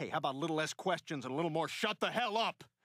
Hey, how about a little less questions and a little more shut the hell up?